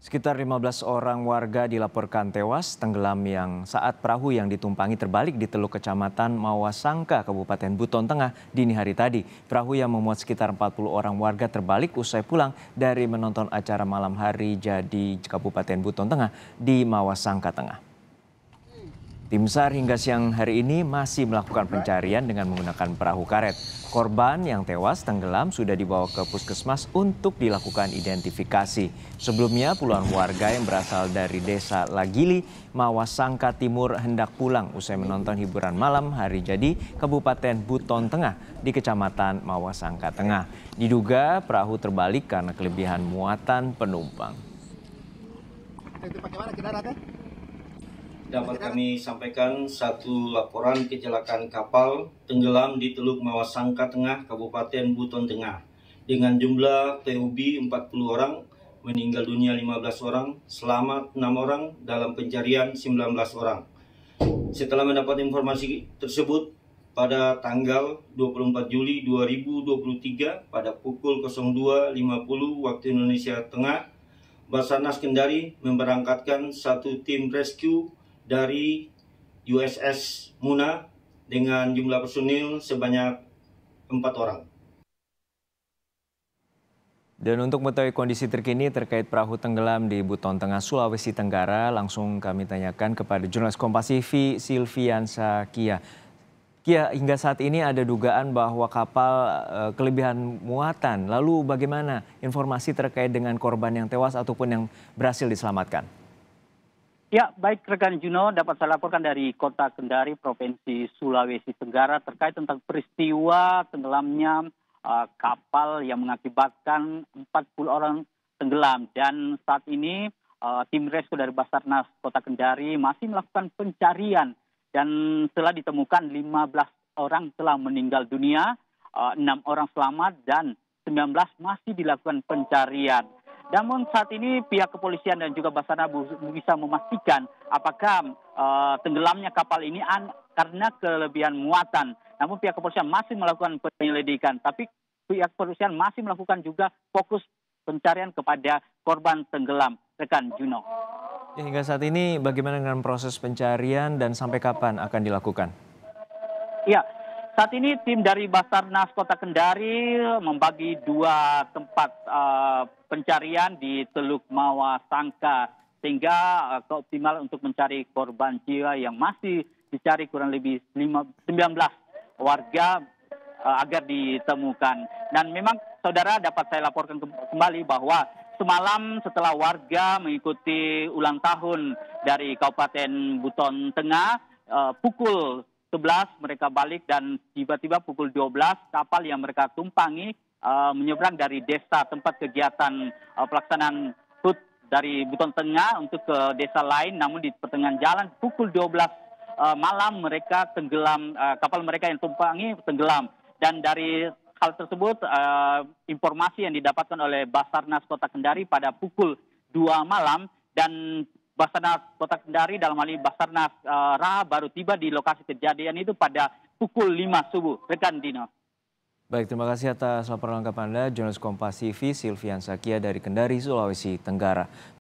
Sekitar 15 orang warga dilaporkan tewas tenggelam yang saat perahu yang ditumpangi terbalik di Teluk Kecamatan Mawasangka, Kabupaten Buton Tengah dini hari tadi. Perahu yang memuat sekitar 40 orang warga terbalik usai pulang dari menonton acara malam hari jadi Kabupaten Buton Tengah di Mawasangka Tengah. Tim SAR hingga siang hari ini masih melakukan pencarian dengan menggunakan perahu karet. Korban yang tewas tenggelam sudah dibawa ke puskesmas untuk dilakukan identifikasi. Sebelumnya puluhan warga yang berasal dari desa Lagili, Mawasangka Timur hendak pulang usai menonton hiburan malam hari jadi Kabupaten Buton Tengah di Kecamatan Mawasangka Tengah. Diduga perahu terbalik karena kelebihan muatan penumpang. Itu pakai mana kendaraan? Dapat kami sampaikan satu laporan kecelakaan kapal tenggelam di Teluk Mawasangka Tengah, Kabupaten Buton Tengah. Dengan jumlah TUB 40 orang, meninggal dunia 15 orang, selamat 6 orang, dalam pencarian 19 orang. Setelah mendapat informasi tersebut, pada tanggal 24 Juli 2023 pada pukul 02.50 waktu Indonesia Tengah, Basarnas Kendari memberangkatkan satu tim rescue dari USS Muna dengan jumlah personil sebanyak empat orang. Dan untuk mengetahui kondisi terkini terkait perahu tenggelam di Buton Tengah, Sulawesi Tenggara, langsung kami tanyakan kepada jurnalis Kompas TV, Silviansa Kia. Kia, hingga saat ini ada dugaan bahwa kapal uh, kelebihan muatan. Lalu bagaimana informasi terkait dengan korban yang tewas ataupun yang berhasil diselamatkan? Ya, baik rekan Juno, dapat saya laporkan dari Kota Kendari, Provinsi Sulawesi Tenggara terkait tentang peristiwa tenggelamnya uh, kapal yang mengakibatkan 40 orang tenggelam. Dan saat ini uh, tim rescue dari Basarnas Kota Kendari masih melakukan pencarian dan telah ditemukan 15 orang telah meninggal dunia, uh, 6 orang selamat dan 19 masih dilakukan pencarian. Namun saat ini pihak kepolisian dan juga Basarnas bisa memastikan apakah uh, tenggelamnya kapal ini an karena kelebihan muatan. Namun pihak kepolisian masih melakukan penyelidikan, tapi pihak kepolisian masih melakukan juga fokus pencarian kepada korban tenggelam. Rekan Juno. Ya, hingga saat ini bagaimana dengan proses pencarian dan sampai kapan akan dilakukan? Ya, saat ini tim dari Basarnas Kota Kendari membagi dua tempat uh, pencarian di Teluk Mawa Sangka sehingga uh, keoptimal untuk mencari korban jiwa yang masih dicari kurang lebih 5, 19 warga uh, agar ditemukan. Dan memang saudara dapat saya laporkan kembali bahwa semalam setelah warga mengikuti ulang tahun dari Kabupaten Buton Tengah uh, pukul 11 mereka balik dan tiba-tiba pukul 12 kapal yang mereka tumpangi uh, menyeberang dari desa tempat kegiatan uh, pelaksanaan HUT dari Buton Tengah untuk ke desa lain. Namun di pertengahan jalan pukul 12 uh, malam mereka tenggelam uh, kapal mereka yang tumpangi tenggelam. Dan dari hal tersebut uh, informasi yang didapatkan oleh Basarnas Kota Kendari pada pukul 2 malam dan Basarnas Kota Kendari dalam hal ini Basarnas uh, Ra baru tiba di lokasi kejadian itu pada pukul 5 subuh. Rekan Dino. Baik, terima kasih atas laporan lengkap Anda, jurnalis Kompas TV Silvian Sakia dari Kendari, Sulawesi Tenggara.